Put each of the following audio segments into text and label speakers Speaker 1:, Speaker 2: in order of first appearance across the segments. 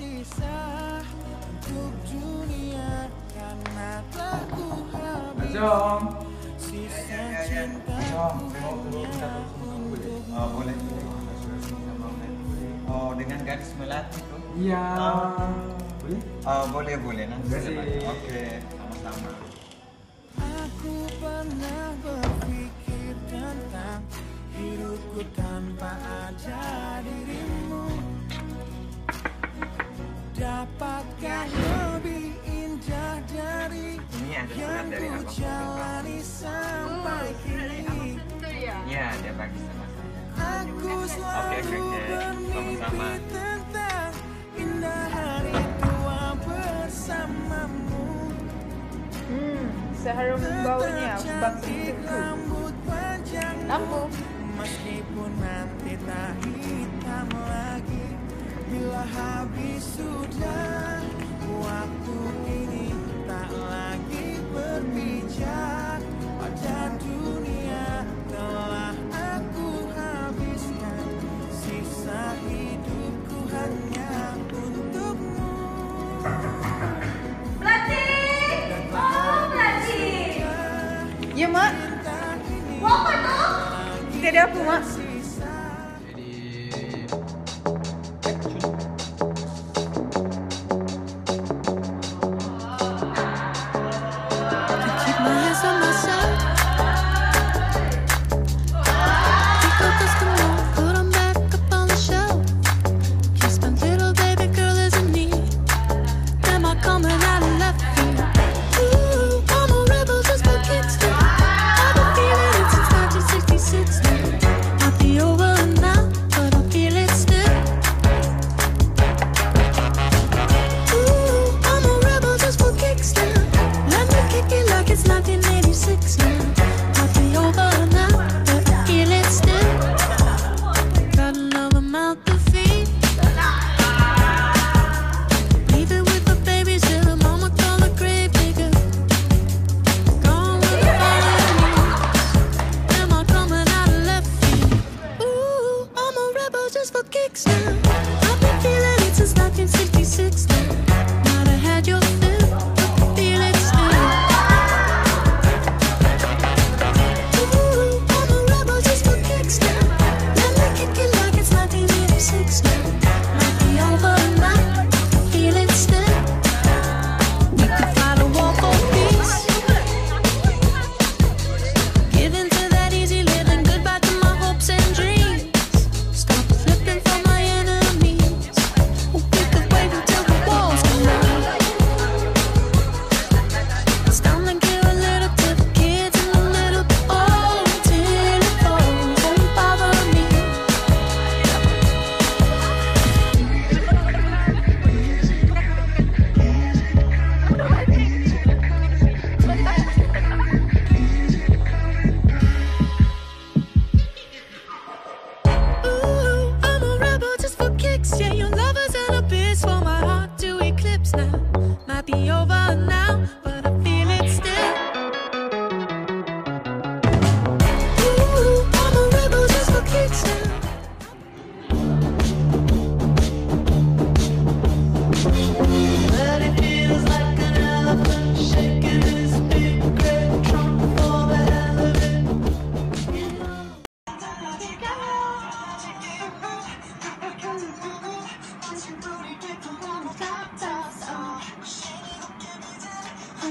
Speaker 1: tersisa untuk dunia karena telah ku habis
Speaker 2: Jom.
Speaker 1: sisa cinta untuk
Speaker 3: Oh, boleh. Oh, dengan gadis melati tu.
Speaker 2: Iya.
Speaker 3: Ah.
Speaker 2: Boleh?
Speaker 3: Oh, boleh boleh nanti.
Speaker 2: Terima kasih.
Speaker 3: Oke, sama-sama.
Speaker 1: Aku pernah berpikir tentang hidupku tanpa ada dirimu Dapatkah lebih indah dari
Speaker 3: Ini ada surat
Speaker 1: yang
Speaker 3: dari
Speaker 1: ku jalani sampai kini?
Speaker 3: Iya, dia bagi sama saya.
Speaker 1: Aku selalu
Speaker 3: oke, oke.
Speaker 1: bermimpi tentang indah hari tua bersamamu.
Speaker 4: Hmm, seharum baunya bak
Speaker 1: rambut panjang
Speaker 4: Lampu.
Speaker 1: Meskipun nanti tak hitam lagi Bila habis sudah Waktu ini tak lagi berpijak Pada dunia telah aku habiskan Sisa hidupku hanya untukmu
Speaker 5: Melati! Oh, Melati!
Speaker 4: Ya, Mak.
Speaker 5: Mau apa tuh?
Speaker 4: Kita ada apa, Mak?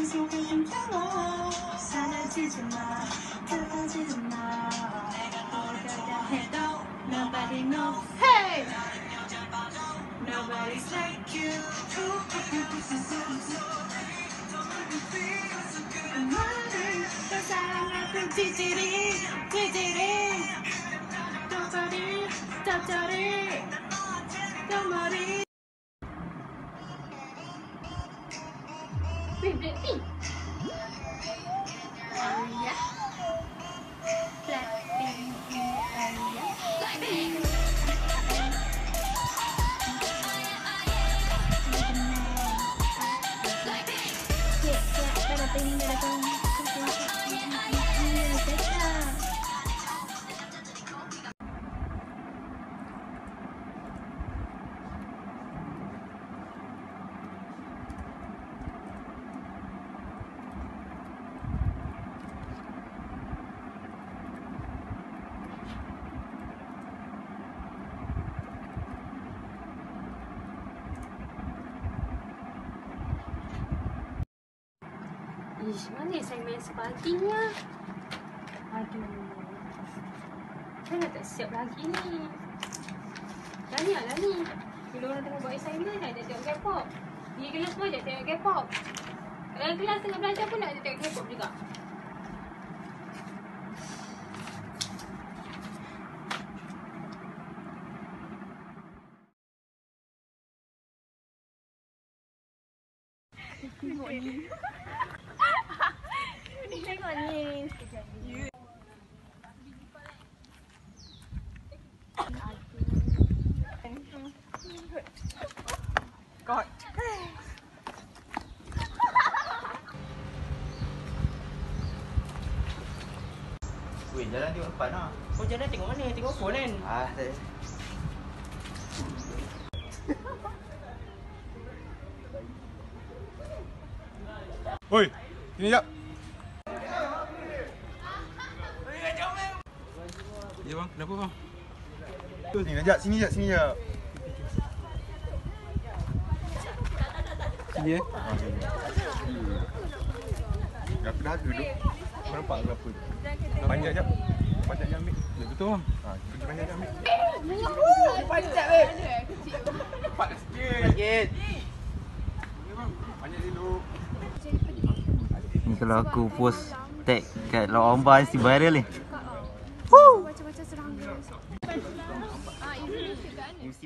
Speaker 6: 心会很跳动，想要记住吗？可还记得吗？黑洞，Nobody knows。Hey。Nobody's like you. Money, 널 사랑하던 지지리, 지지리. 도저리, 도저리, 도머리. favorite thing? Area. Flat in area. Yeah,
Speaker 4: yeah, better thing, better thing. Ish, mana saya main sepatinya? Aduh. Saya tak siap lagi ni. Lani lah Lani. Bila orang tengah buat assignment, nak tengok K-pop. Pergi kelas pun ajak tengok K-pop. Dalam kelas tengah belajar pun nak tengok K-pop juga.
Speaker 6: God.
Speaker 3: Weh, jalan tengok depan lah.
Speaker 7: Kau jalan tengok mana? Tengok phone kan?
Speaker 3: Ah, saya.
Speaker 8: Oi, sini jap. Ya bang, kenapa bang? Sini jap, sini jap, sini jap. Sini eh. Ah. Aku dah duduk. Kau nampak berapa? Panjat jap. Panjat je ambil. Ya betul bang. Ha, pergi panjat je ambil.
Speaker 6: Panjat weh.
Speaker 8: Cepat sikit. Sikit. Panjat dulu.
Speaker 3: Ni kalau aku post tag kat Lawa Omba mesti viral ni.
Speaker 4: Macam-macam serangga.
Speaker 3: Mesti